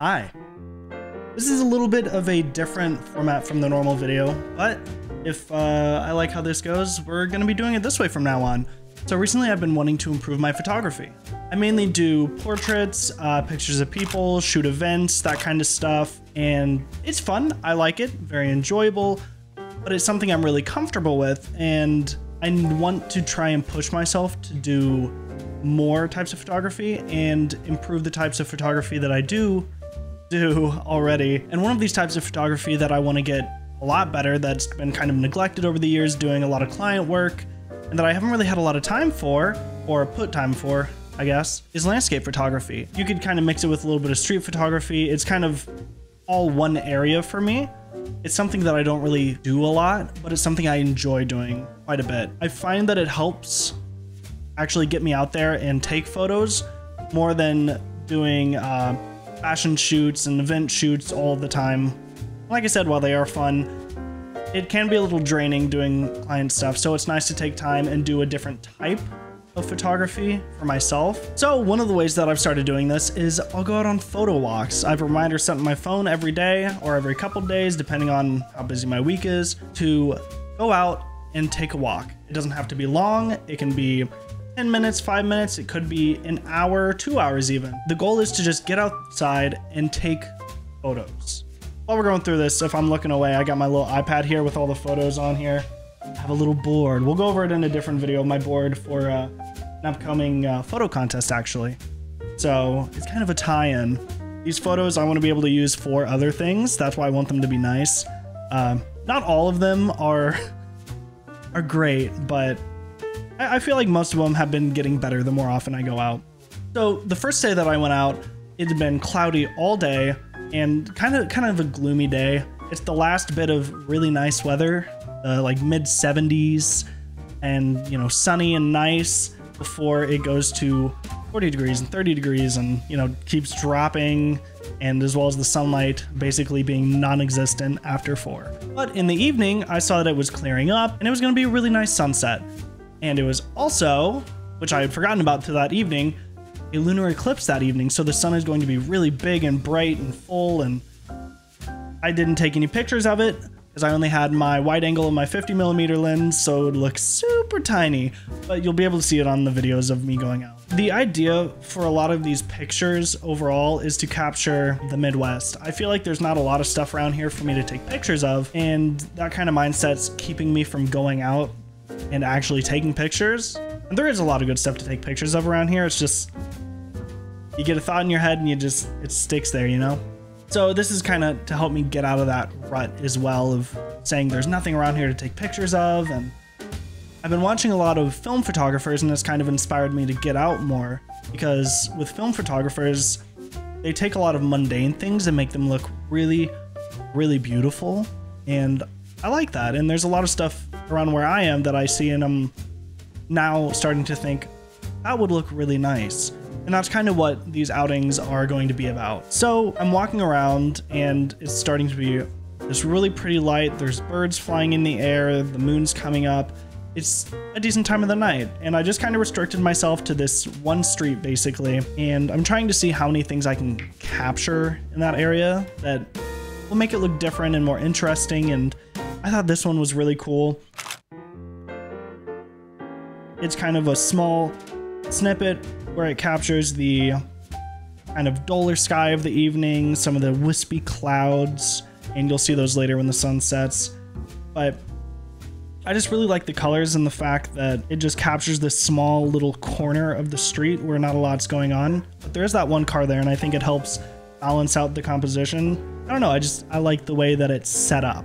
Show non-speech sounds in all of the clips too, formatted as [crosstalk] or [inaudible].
Hi. This is a little bit of a different format from the normal video, but if uh, I like how this goes, we're going to be doing it this way from now on. So recently I've been wanting to improve my photography. I mainly do portraits, uh, pictures of people, shoot events, that kind of stuff, and it's fun. I like it, very enjoyable, but it's something I'm really comfortable with, and I want to try and push myself to do more types of photography and improve the types of photography that I do do already. And one of these types of photography that I want to get a lot better that's been kind of neglected over the years doing a lot of client work and that I haven't really had a lot of time for or put time for I guess, is landscape photography. You could kind of mix it with a little bit of street photography. It's kind of all one area for me. It's something that I don't really do a lot, but it's something I enjoy doing quite a bit. I find that it helps actually get me out there and take photos more than doing uh, fashion shoots and event shoots all the time. Like I said, while they are fun, it can be a little draining doing client stuff, so it's nice to take time and do a different type of photography for myself. So one of the ways that I've started doing this is I'll go out on photo walks. I have a reminder sent on my phone every day or every couple days, depending on how busy my week is, to go out and take a walk. It doesn't have to be long. It can be 10 minutes, five minutes, it could be an hour, two hours even. The goal is to just get outside and take photos. While we're going through this, if I'm looking away, I got my little iPad here with all the photos on here. I have a little board. We'll go over it in a different video, my board for uh, an upcoming uh, photo contest actually. So it's kind of a tie-in. These photos I want to be able to use for other things. That's why I want them to be nice. Um, not all of them are [laughs] are great, but I, I feel like most of them have been getting better the more often I go out. So the first day that I went out, it had been cloudy all day and kind of kind of a gloomy day. It's the last bit of really nice weather, uh, like mid 70s, and you know sunny and nice before it goes to 40 degrees and 30 degrees, and you know keeps dropping, and as well as the sunlight basically being non-existent after four. But in the evening, I saw that it was clearing up, and it was going to be a really nice sunset. And it was also, which I had forgotten about to that evening, a lunar eclipse that evening. So the sun is going to be really big and bright and full. And I didn't take any pictures of it because I only had my wide angle and my 50 millimeter lens. So it would look super tiny, but you'll be able to see it on the videos of me going out. The idea for a lot of these pictures overall is to capture the Midwest. I feel like there's not a lot of stuff around here for me to take pictures of, and that kind of mindset's keeping me from going out and actually taking pictures. And there is a lot of good stuff to take pictures of around here. It's just you get a thought in your head and you just it sticks there, you know. So this is kind of to help me get out of that rut as well of saying there's nothing around here to take pictures of and I've been watching a lot of film photographers and it's kind of inspired me to get out more because with film photographers they take a lot of mundane things and make them look really really beautiful and I like that and there's a lot of stuff around where I am that I see and I'm now starting to think that would look really nice. And that's kind of what these outings are going to be about. So I'm walking around and it's starting to be this really pretty light. There's birds flying in the air, the moon's coming up. It's a decent time of the night. And I just kind of restricted myself to this one street basically. And I'm trying to see how many things I can capture in that area that will make it look different and more interesting. And I thought this one was really cool. It's kind of a small snippet where it captures the kind of duller sky of the evening, some of the wispy clouds, and you'll see those later when the sun sets. But I just really like the colors and the fact that it just captures this small little corner of the street where not a lot's going on. But there is that one car there, and I think it helps balance out the composition. I don't know, I just I like the way that it's set up.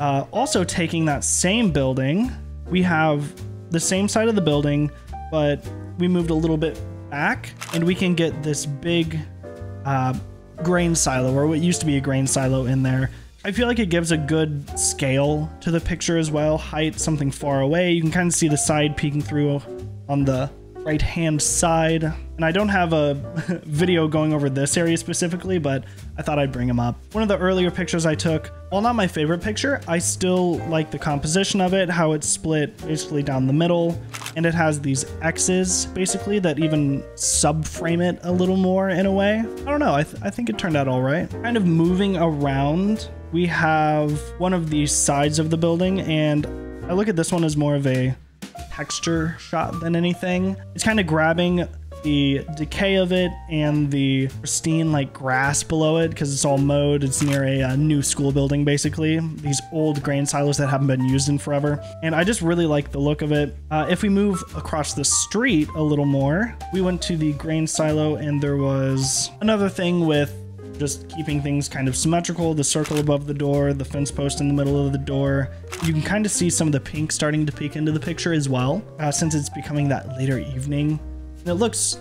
Uh, also taking that same building, we have the same side of the building, but we moved a little bit back and we can get this big uh, grain silo or what used to be a grain silo in there. I feel like it gives a good scale to the picture as well. Height, something far away. You can kind of see the side peeking through on the right hand side. And I don't have a [laughs] video going over this area specifically, but I thought I'd bring them up. One of the earlier pictures I took, while not my favorite picture, I still like the composition of it, how it's split basically down the middle, and it has these X's basically that even subframe it a little more in a way. I don't know, I, th I think it turned out all right. Kind of moving around, we have one of the sides of the building, and I look at this one as more of a texture shot than anything. It's kind of grabbing the decay of it and the pristine like grass below it because it's all mowed. It's near a, a, new school building basically. These old grain silos that haven't been used in forever. And I just really like the look of it. Uh, if we move across the street a little more, we went to the grain silo and there was another thing with just keeping things kind of symmetrical. The circle above the door, the fence post in the middle of the door. You can kind of see some of the pink starting to peek into the picture as well, uh, since it's becoming that later evening. And it looks,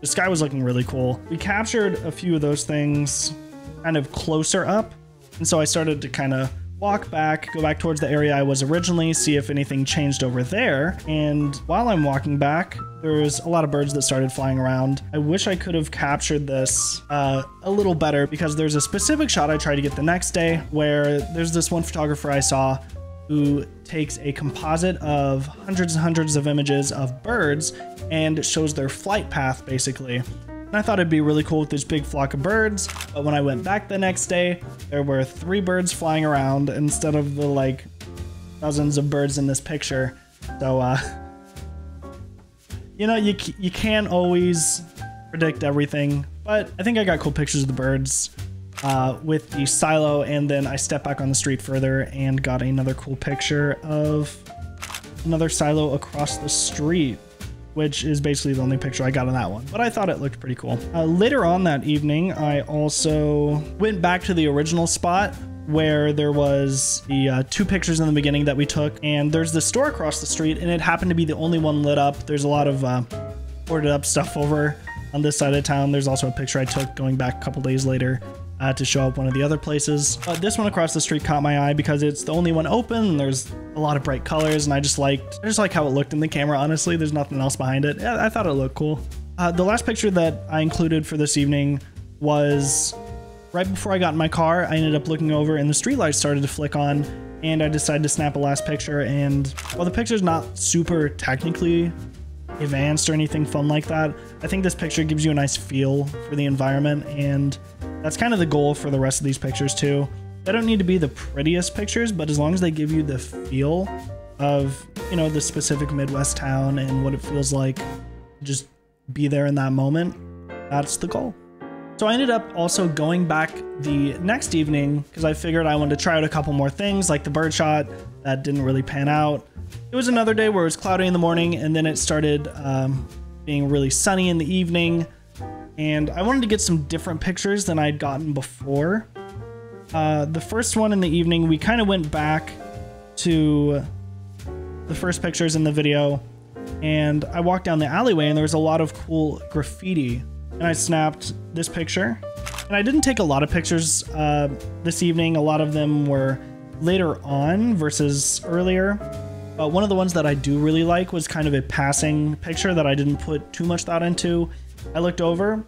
the sky was looking really cool. We captured a few of those things kind of closer up. And so I started to kind of walk back, go back towards the area I was originally, see if anything changed over there. And while I'm walking back, there's a lot of birds that started flying around. I wish I could have captured this uh, a little better because there's a specific shot I tried to get the next day where there's this one photographer I saw who takes a composite of hundreds and hundreds of images of birds and shows their flight path basically. And I thought it'd be really cool with this big flock of birds, but when I went back the next day, there were three birds flying around instead of the like dozens of birds in this picture. So, uh, [laughs] you know, you, you can't always predict everything, but I think I got cool pictures of the birds uh, with the silo, and then I stepped back on the street further and got another cool picture of another silo across the street which is basically the only picture I got on that one. But I thought it looked pretty cool. Uh, later on that evening, I also went back to the original spot where there was the uh, two pictures in the beginning that we took, and there's the store across the street, and it happened to be the only one lit up. There's a lot of uh, boarded up stuff over on this side of town. There's also a picture I took going back a couple days later uh, to show up one of the other places. But this one across the street caught my eye because it's the only one open there's a lot of bright colors and I just liked, I just like how it looked in the camera, honestly. There's nothing else behind it. Yeah, I thought it looked cool. Uh, the last picture that I included for this evening was right before I got in my car. I ended up looking over and the streetlights started to flick on and I decided to snap a last picture and while the picture's not super technically advanced or anything fun like that, I think this picture gives you a nice feel for the environment and that's kind of the goal for the rest of these pictures too. They don't need to be the prettiest pictures, but as long as they give you the feel of, you know, the specific Midwest town and what it feels like, just be there in that moment, that's the goal. So I ended up also going back the next evening because I figured I wanted to try out a couple more things like the birdshot that didn't really pan out. It was another day where it was cloudy in the morning and then it started um, being really sunny in the evening and I wanted to get some different pictures than I'd gotten before. Uh, the first one in the evening, we kind of went back to the first pictures in the video, and I walked down the alleyway and there was a lot of cool graffiti, and I snapped this picture. And I didn't take a lot of pictures uh, this evening. A lot of them were later on versus earlier. But one of the ones that I do really like was kind of a passing picture that I didn't put too much thought into. I looked over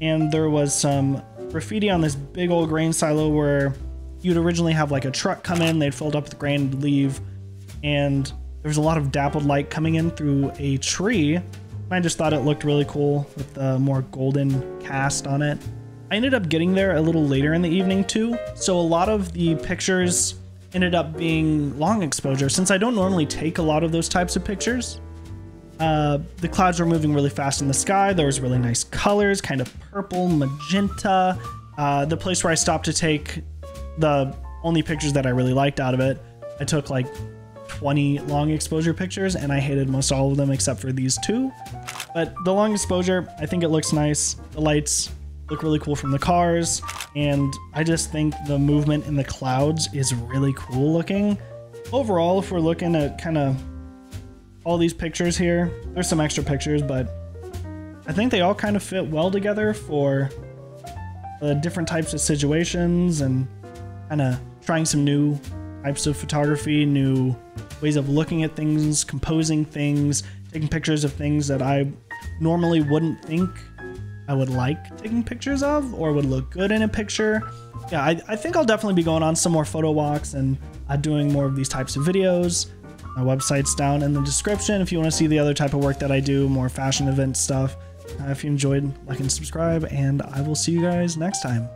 and there was some graffiti on this big old grain silo where you'd originally have like a truck come in, they'd filled up with grain and leave, and there was a lot of dappled light coming in through a tree. I just thought it looked really cool with the more golden cast on it. I ended up getting there a little later in the evening too, so a lot of the pictures ended up being long exposure since I don't normally take a lot of those types of pictures. Uh, the clouds were moving really fast in the sky. There was really nice colors, kind of purple, magenta. Uh, the place where I stopped to take the only pictures that I really liked out of it, I took like 20 long exposure pictures and I hated most all of them except for these two. But the long exposure, I think it looks nice. The lights look really cool from the cars. And I just think the movement in the clouds is really cool looking. Overall, if we're looking at kind of all these pictures here. There's some extra pictures, but I think they all kind of fit well together for the different types of situations and kind of trying some new types of photography, new ways of looking at things, composing things, taking pictures of things that I normally wouldn't think I would like taking pictures of or would look good in a picture. Yeah, I, I think I'll definitely be going on some more photo walks and uh, doing more of these types of videos. My website's down in the description if you want to see the other type of work that I do, more fashion event stuff. Uh, if you enjoyed, like and subscribe, and I will see you guys next time.